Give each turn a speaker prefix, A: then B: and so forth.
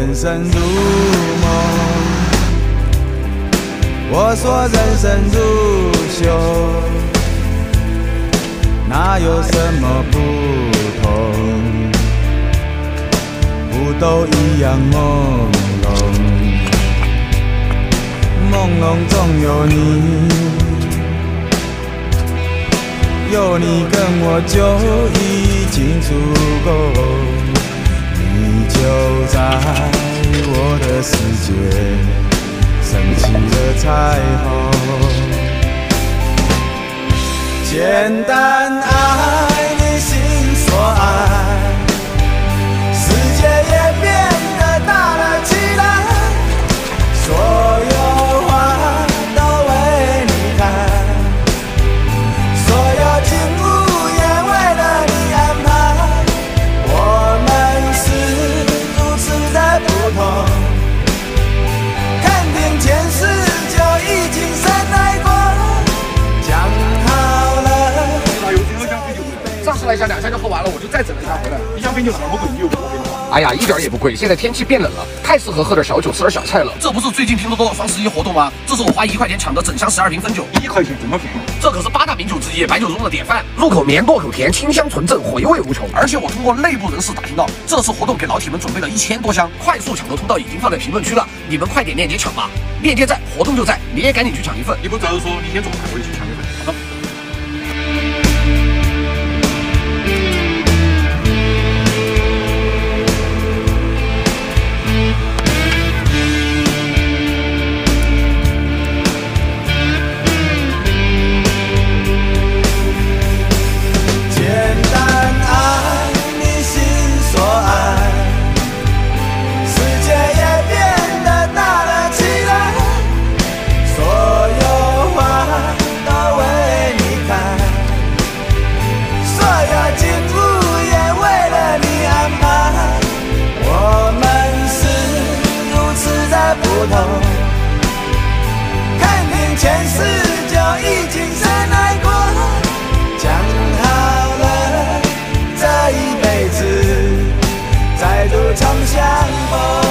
A: 人生如梦，我说人生如秀，哪有什么不同？不都一样朦胧，朦胧中有你，有你跟我就已经足够。就在我的世界升起了彩虹，简单
B: 上次来一下两下就喝完了，我就再整了一箱回来。一箱冰酒那么贵，你有多贵吗？
C: 哎呀，一点也不贵，现在天气变冷了，太适合喝点小酒，吃点小菜了。
D: 这不是最近拼多多双十一活动吗？这是我花一块钱抢的整箱十二瓶汾酒，
B: 一块钱怎么便宜？
D: 这可是八大名酒之一，白酒中的典范。
C: 入口绵，剁口甜，清香纯正，回味无穷。
D: 而且我通过内部人士打听到，这次活动给老铁们准备了一千多箱，快速抢购通道已经放在评论区了，你们快点链接抢吧！链接在，活动就在，你也赶紧去抢一份。
B: 你不早说，你先走，我也去抢一份。好的。
A: 头。肯定前世就已经深爱过讲好了这一辈子再度重相逢